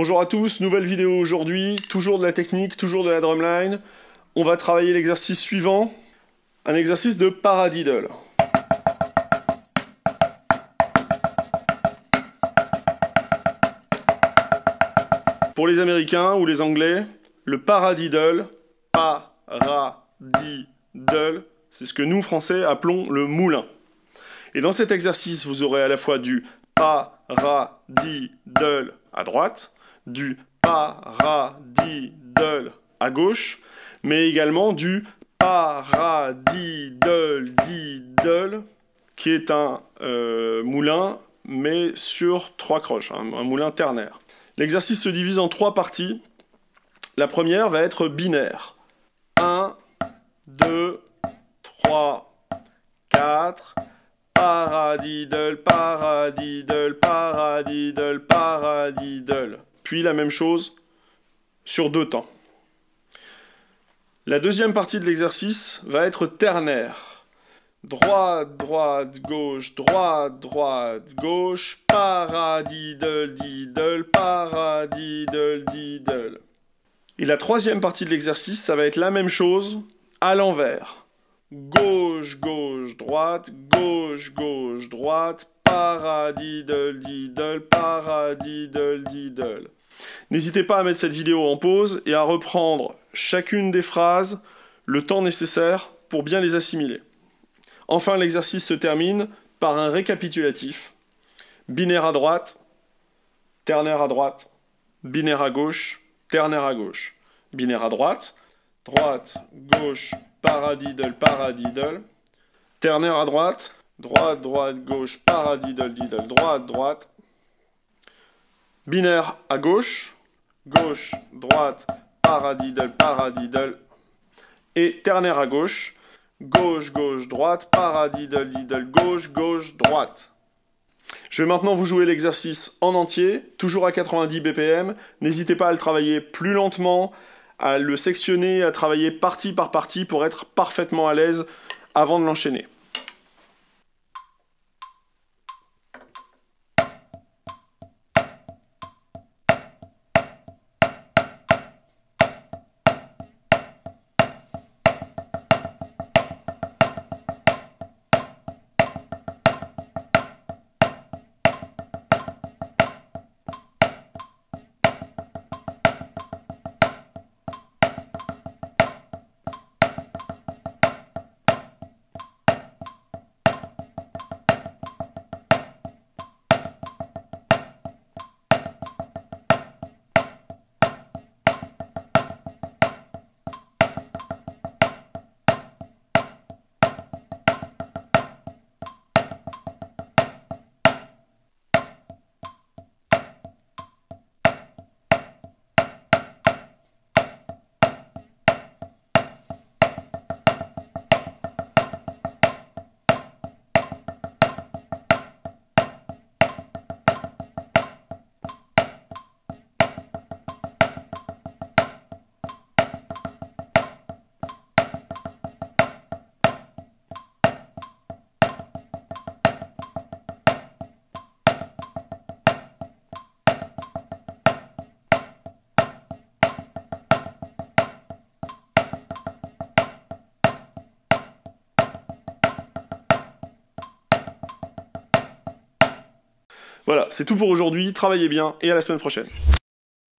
Bonjour à tous, nouvelle vidéo aujourd'hui, toujours de la technique, toujours de la drumline. On va travailler l'exercice suivant, un exercice de paradiddle. Pour les Américains ou les Anglais, le paradiddle, paradiddle, c'est ce que nous Français appelons le moulin. Et dans cet exercice, vous aurez à la fois du paradiddle à droite, du paradiddle à gauche, mais également du paradiddle diddle, qui est un euh, moulin, mais sur trois croches, un moulin ternaire. L'exercice se divise en trois parties. La première va être binaire. 1, 2, 3, 4, paradiddle, paradiddle, paradiddle, paradiddle. Puis la même chose sur deux temps. La deuxième partie de l'exercice va être ternaire. Droite, droite, gauche, droite, droite, gauche, paradiddle, diddle, paradiddle, diddle. Et la troisième partie de l'exercice, ça va être la même chose à l'envers. Gauche, gauche, droite, gauche, gauche, droite, paradiddle, diddle, paradiddle, diddle. N'hésitez pas à mettre cette vidéo en pause et à reprendre chacune des phrases le temps nécessaire pour bien les assimiler. Enfin, l'exercice se termine par un récapitulatif. Binaire à droite, ternaire à droite, binaire à gauche, ternaire à gauche. Binaire à droite, droite, gauche, paradiddle, paradiddle. Ternaire à droite, droite, droite, gauche, paradiddle, diddle, droite, droite. Binaire à gauche, gauche, droite, paradiddle, paradiddle. Et ternaire à gauche, gauche, gauche, droite, paradiddle, diddle, gauche, gauche, droite. Je vais maintenant vous jouer l'exercice en entier, toujours à 90 BPM. N'hésitez pas à le travailler plus lentement, à le sectionner, à travailler partie par partie pour être parfaitement à l'aise avant de l'enchaîner. Voilà, c'est tout pour aujourd'hui, travaillez bien et à la semaine prochaine.